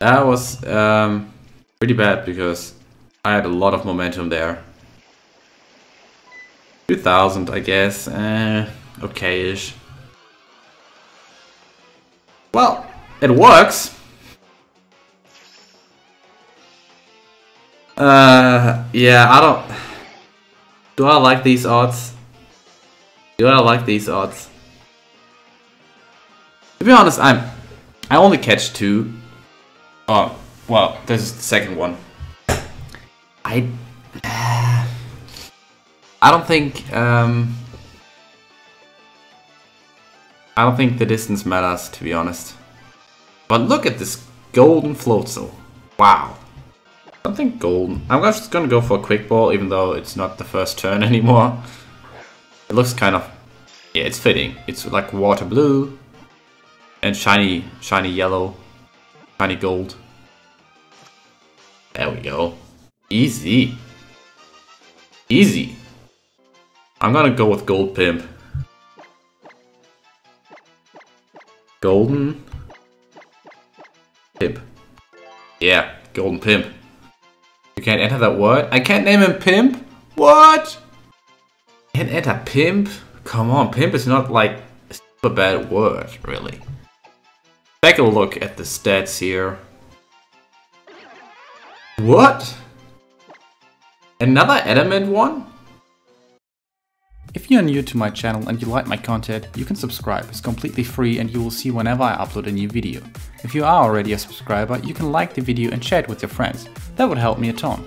That was um, pretty bad because I had a lot of momentum there. 2000, I guess. Eh, okay-ish. Well, it works. Uh, yeah, I don't... Do I like these odds? Do I like these odds? To be honest, I'm... I only catch two. Oh, well, this is the second one. I... I don't think, um... I don't think the distance matters, to be honest. But look at this golden Floatzel. Wow. Think golden. I'm just gonna go for a quick ball, even though it's not the first turn anymore. It looks kind of... Yeah, it's fitting. It's like water blue. And shiny, shiny yellow. Shiny gold. There we go. Easy. Easy. I'm gonna go with Gold Pimp. Golden Pimp. Yeah, Golden Pimp. You can't enter that word? I can't name him Pimp? What? Can't enter Pimp? Come on, Pimp is not like a super bad word, really. Take a look at the stats here. What? Another adamant one? If you're new to my channel and you like my content, you can subscribe. It's completely free and you will see whenever I upload a new video. If you are already a subscriber, you can like the video and share it with your friends. That would help me a ton.